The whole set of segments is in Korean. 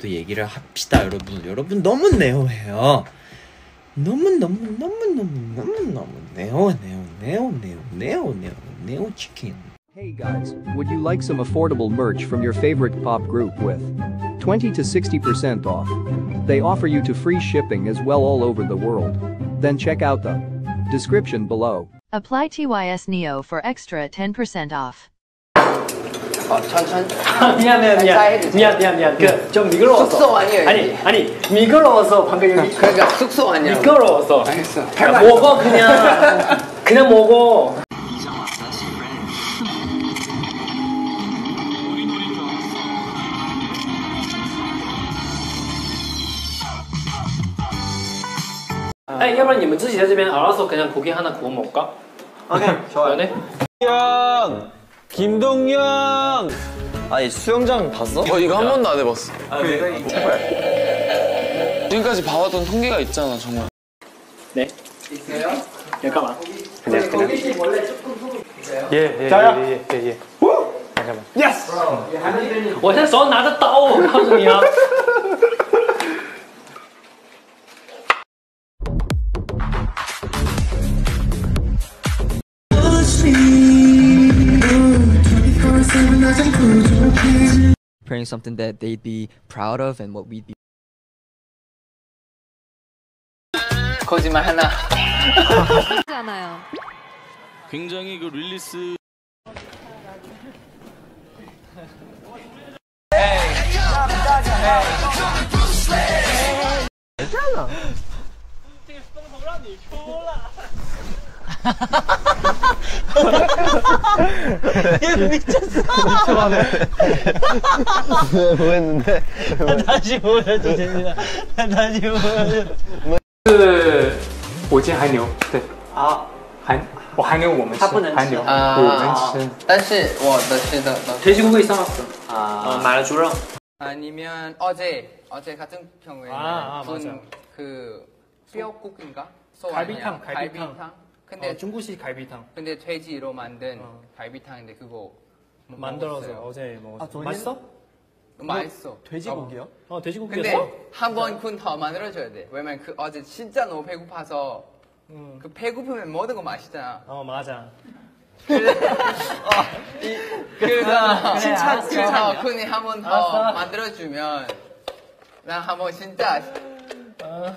또 얘기를 합시다 여러분 여러분 너무 네오해요 너무 너무 너무 너무 너무 너무 네오 네오 네오 네오 네오 네오 네오 치킨 Hey guys, would you like some affordable merch from your favorite pop group with 20 to 60% off? They offer you to free shipping as well all over the world. Then check out the description below. Apply TYS Neo for extra 10% off. 어, 천천히. 미안 미안 잘 미안 해주세요. 미안 미안 미안 그 좀 미끄러워서 숙소 아니에요, 아니 여기. 아니 미끄러워서 방금 여기 그러니까 숙소 아니야. 미끄러워서 알겠어. 그냥 먹어 그냥 그냥 먹어哎，要不然你们自己在这边알아서 그냥 고기 하나 구워 먹을까? 오케이 좋아요. 네. 형 김동현 아니 수영장 봤어? 어 이거 한 번도 안 해봤어. 아 그래? 제발 지금까지 봐왔던 통계가 있잖아 정말. 네. 있어요? 잠깐만. 고기씨 원래 조금 소금 있어요? 예예예예예. 잠깐만. 예스. 我现在手上拿着刀，我告诉你啊。 preparing something that they'd be proud of and what we'd be 거짓말 하나. 않아요. 굉장히 그 릴리스 뭐 했는데? 다시 보여줘 재민아. 다시 보여줘. 是我煎韩牛，对啊，韩我韩牛我们吃，韩牛啊我们吃。但是我的吃的都 돼지고기 싸놨어. 아, 말주랑 아니면 어제 어제 같은 경우에는 아, 아, 군그 뼈국인가? 소 갈비탕, 아니야? 갈비탕. 갈비탕. 근데 중국식 갈비탕 근데 돼지로 만든 갈비탕인데 그거 만들어서 먹었어요. 어제 먹었어. 맛있어? 맛있어. 돼지고기요? 어 근데 돼지고기였어? 한 번 군 더 만들어줘야 돼. 왜냐면 그 어제 진짜 너무 배고파서 응. 그 배고프면 모든 거 맛있잖아. 어 맞아. 그래서 칭찬, 그래서 군이 한 번 더 알았어. 만들어주면 난한번 진짜 어,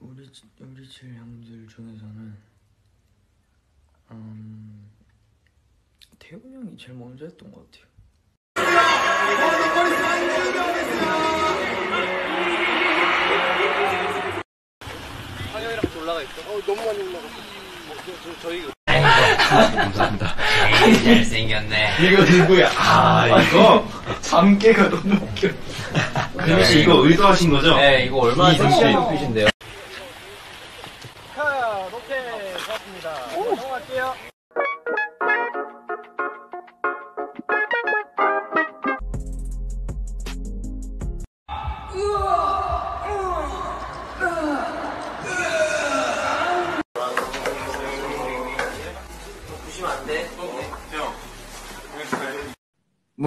우리 집- 우리 칠 형들 중에서는 음 태훈 형이 제일 먼저 했던 것 같아요. 이거 누구야? 아 이거 잠깨가 너무 웃겨. 근우 씨 이거 의도하신 거죠? 네 이거 얼마나 씨. 섹시한 눈빛인데요 오케이 좋았습니다. 넘어갈게요.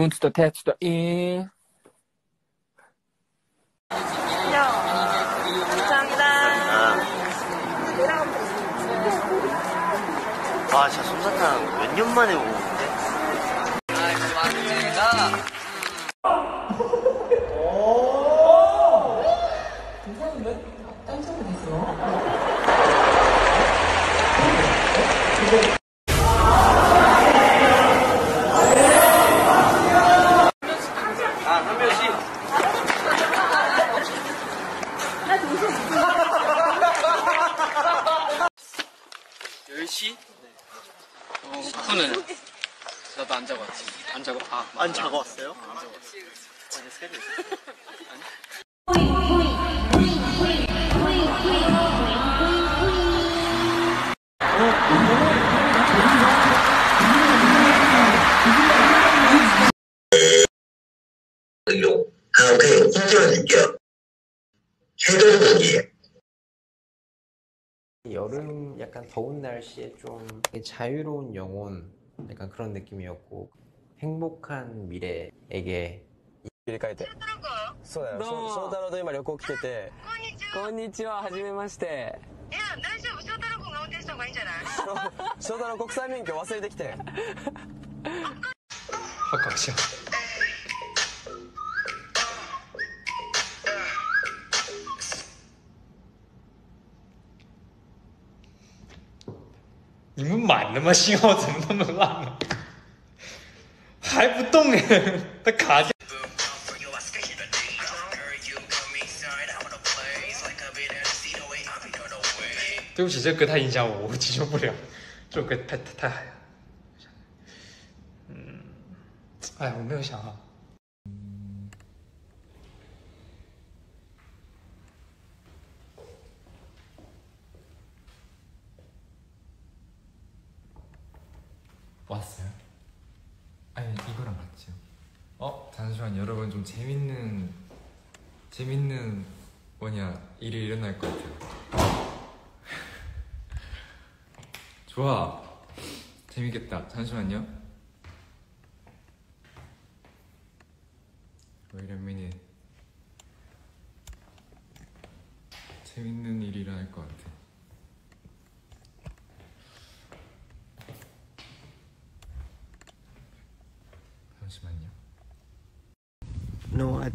Moon to the tat to the in 아 진짜 솜사탕 몇 년 만에 오는 안 자고 아, 안 자고 왔어요? 아, 오케이. 힌트를 드릴게요. 해동국이에요. 여름 약간 더운 날씨에 좀 자유로운 영혼 약간 그런 느낌이었고 행복한 미래에게 入れ替えてそうだよどうも翔太郎と今旅行来ててこんにちは、はじめまして。翔太郎国際免許忘れてきて好搞笑。你们满了吗？信号怎么那么烂呢、 还不动哎，它卡下。对不起，这歌太影响我，我接受不了。这首歌太太太，嗯，哎，我没有想好。哇塞 같이요. 어 잠시만 여러분 좀 재밌는 재밌는 뭐냐 일이 일어날 것 같아요. 좋아 재밌겠다. 잠시만요. Wait a. 재밌는 일이 일어날 것 같아.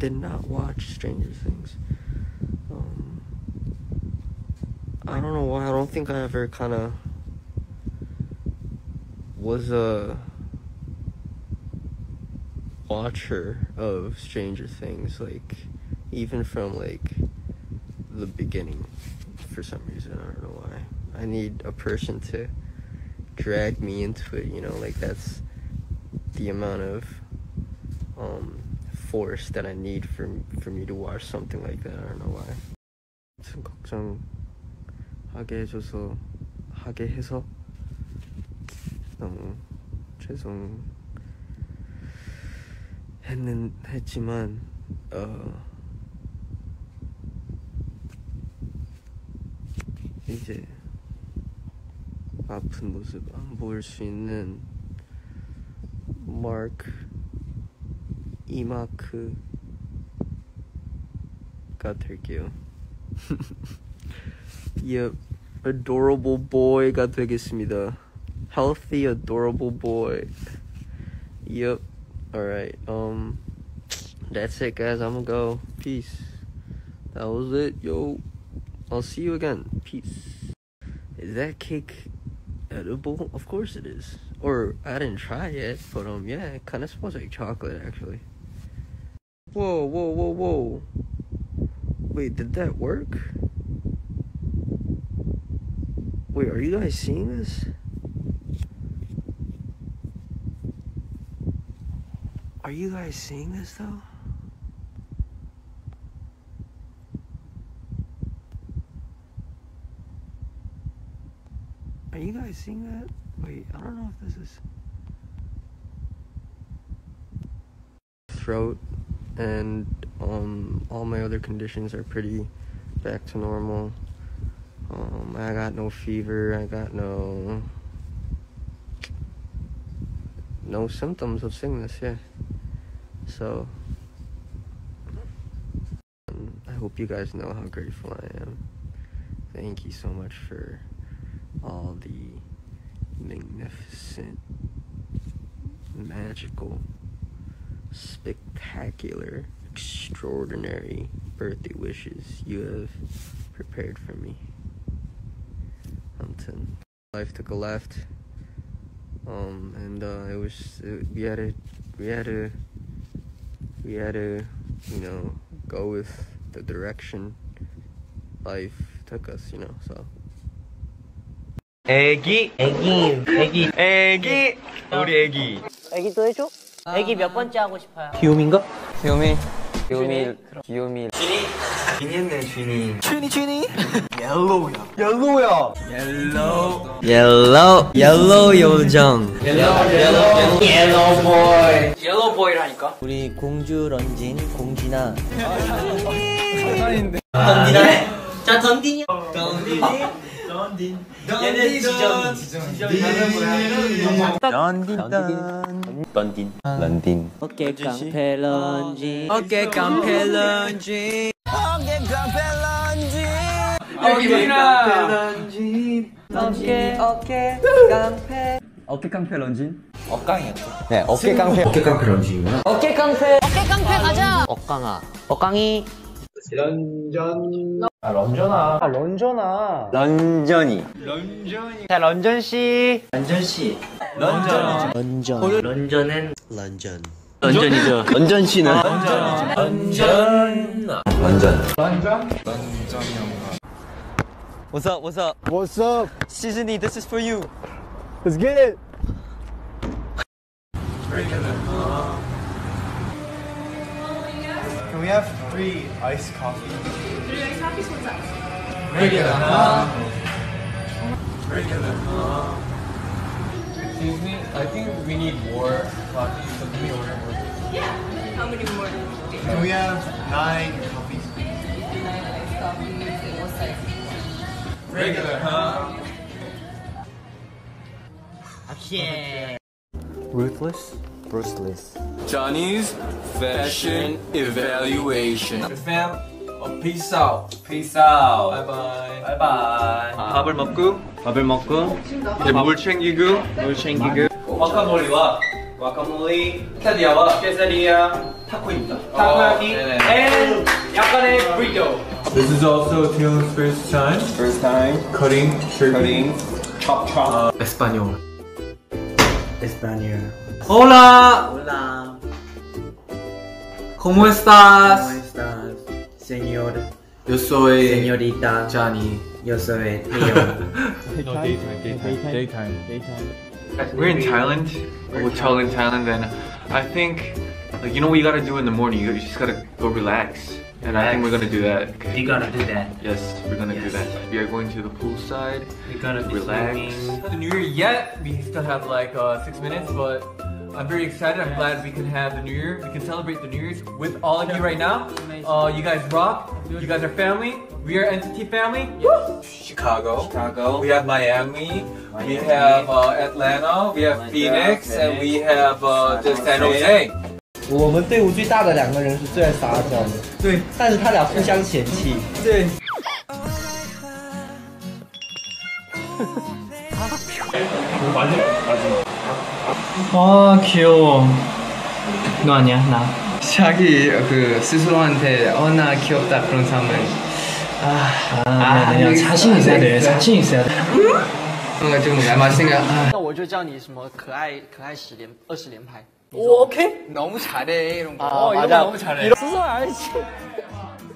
Did not watch Stranger Things. Um, I don't know why. I don't think I ever kind of was a watcher of Stranger Things. Like, even from like the beginning, for some reason. I don't know why. I need a person to drag me into it. You know, like that's the amount of um, force that I need for for me to watch something like that. I don't know why. 아무튼 걱정하게 해줘서 하게 해서 너무 죄송 했는 했지만 어 이제 아픈 모습 안 보일 수 있는 마크 이마크가 될게요. yep, adorable boy가 되겠습니다. Healthy, adorable boy. Yep. Alright, um, that's it, guys. I'm gonna go. Peace. That was it, yo. I'll see you again. Peace. Is that cake edible? Of course it is. Or I didn't try it, but um, yeah, it kind of smells like chocolate actually. Whoa, whoa, whoa, whoa. Wait, did that work? Wait, are you guys seeing this? Are you guys seeing this though? Are you guys seeing that? Wait, I don't know if this is. Throat and um, all my other conditions are pretty back to normal. Um, I got no fever. I got no no symptoms of sickness. Yeah. So um, I hope you guys know how grateful I am. Thank you so much for all the magnificent magical, spectacular, extraordinary birthday wishes you have prepared for me. Hampton. Life took a left. Um, and uh, it was it, we had to we had to we had to you know go with the direction life took us. You know, so. 애기 애기 애기 애기 우리 애기 애기 또 해줘? 애기 몇 번째 하고 싶어요? 귀요미인가? 귀요미. 귀요미. 귀요미. 쥐니 했네 쥐니 쥐니 쥐니 옐로우야. 옐로우야. 옐로우. 옐로우. 옐로우 요정. 옐로우 보이. 옐로우 보이라니까? 우리 공주 런진 공진아. 던디네. 자 던딘이 던디니 던딘 얘는 지정이 지정이 하는 거야 런딘 런딘 런딘 어깨 깡패 런지. 어깨 깡패 런진 여기랑 어깨 어깨 깡패. 어깨 깡패 런진 억강이었죠. 네 어깨 깡패. 어깨 깡패 런진이구나. 어깨 깡패. 어깨 깡패 가자. 억강아. 억강이. 런전 아 런전아 아 런전아 런전이 런전이 자 런전 씨 런전 씨 런전 런전 런전은 런전 런전이죠 런전 씨는 런전 런전 런전 런전 What's up What's up What's up Seasoning This is for you Let's get it Can we have three iced coffee? Three iced coffees, what's up? Regular. Regular. Excuse me, I think we need more coffee, so can we order more? Yeah. How many more do you need? Can we have nine coffees? Nine iced coffees and what size? Regular, huh? Okay. Ruthless Ruthless Johnny's Fashion Evaluation. Fam, oh, peace out. Peace out. Bye bye. Bye bye. 밥을 먹고 밥을 먹고 이제 물 챙기고 물 챙기고 와카몰리와 와카몰리 케사디아와 케사디아 타코입니다. 타코야키 and 약간의 브리또. This is also Tion's first time. First time cutting, cutting, chop chop. Espanol. Español Hola. 몰라 ¿Cómo estás? ¿Cómo estás? Señor Yo soy Señorita Johnny. Yo soy Theo No, daytime, daytime, daytime, daytime. We're in Thailand, a hotel in Thailand, and I think, like, you know what you gotta do in the morning? You just gotta go relax. And I think we're gonna do that. Okay? You gotta do that. Yes, we're gonna do that. We are going to the poolside. We gotta be relax. swimming. The New Year yet? We still have like uh, six minutes, but I'm very excited. I'm glad we can have the New Year. We can celebrate the New Year's with all of you right now. Uh, you guys rock. You guys are family. We are NCT family. Chicago. Chicago. We have Miami. We have uh, Atlanta. We have Phoenix, and we have uh, just San Jose. 我们队伍最大的两个人是最爱撒娇的，对，但是他俩互相嫌弃，对。 아 귀여워. 너 아니야 나. 자기 그 스스로한테 어나 귀엽다 그런 사람은 아, 아, 아니야. 자신 있어야 돼. 자신 있어야 돼. 뭔가 좀 말맞으니까 아. 那我就叫你什么可爱可爱十连二十连拍 오, 오케이. 너무 잘해 이런 거. 아, 이런 맞아. 거 너무 잘해. 스스로 알지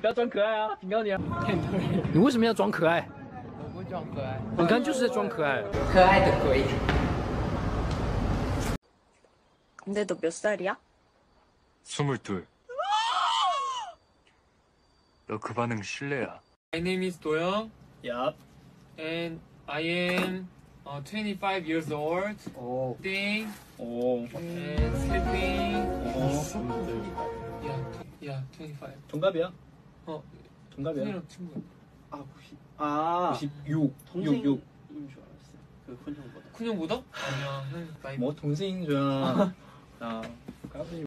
不要装可爱啊！警告你啊！你为什么要装可爱？我不装可爱，你刚刚就是在装可爱。可爱的鬼。 근데 너 몇 살이야? 스물둘. 너 그 반응 실례야. My name is 도영. Yup. And I am uh, 25 years old. Oh. Staying. Oh. And sleeping 25. 동갑이야? 어. 동갑이야? 형이랑 친구야. 아, 90. 아, 96. 동생인 66. 줄 알았어요. 그 큰형보다. 큰 형보다? 아니야. 형 나이 뭐 동생인 줄 알아. 아. Here